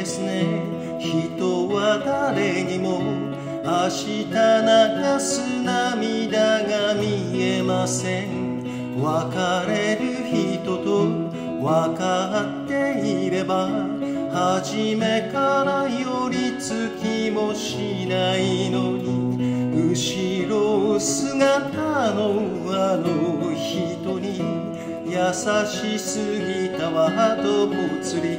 ですね。人は誰にも明日流す涙が見えません。別れる人と分かっていれば初めから寄りつきもしないのに後ろ姿のあの人に優しすぎたわとぽつり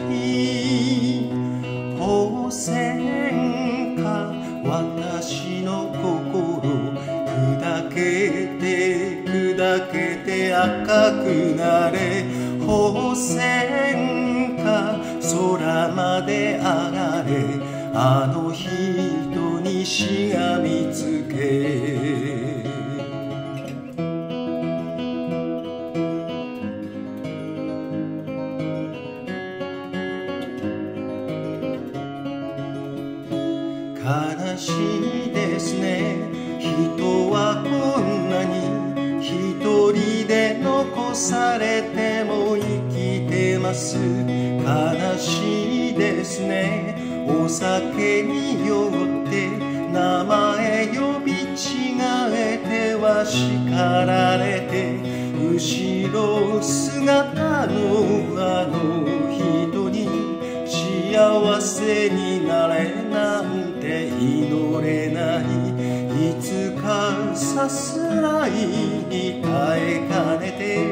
けて砕けて赤くなれ。宝泉か空まで上がれ。あの人にしがみつけ。悲しいですね。人されても生きてます。悲しいですね。お酒に酔って名前呼び違えては叱られて後ろ姿のあの人に幸せになれなんて祈れない。いつかさすらいに耐えかねて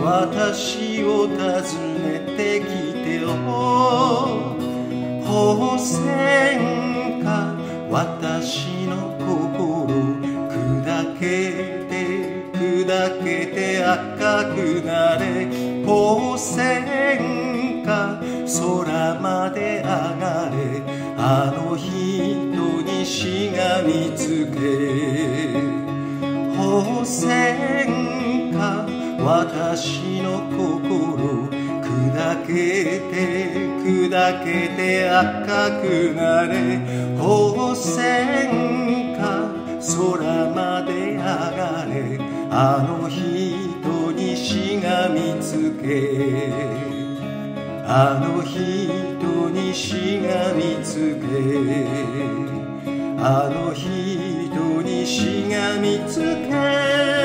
私を訪ねてきてよ宝泉か私の心砕けて砕けて赤くなれ宝泉か空まで上がれあの人にしがみつけ宝泉か私の心砕けて砕けて赤くなれ宝泉か空まで上がれあの人にしがみつけあの人にしがみつけ。あの人にしがみつけ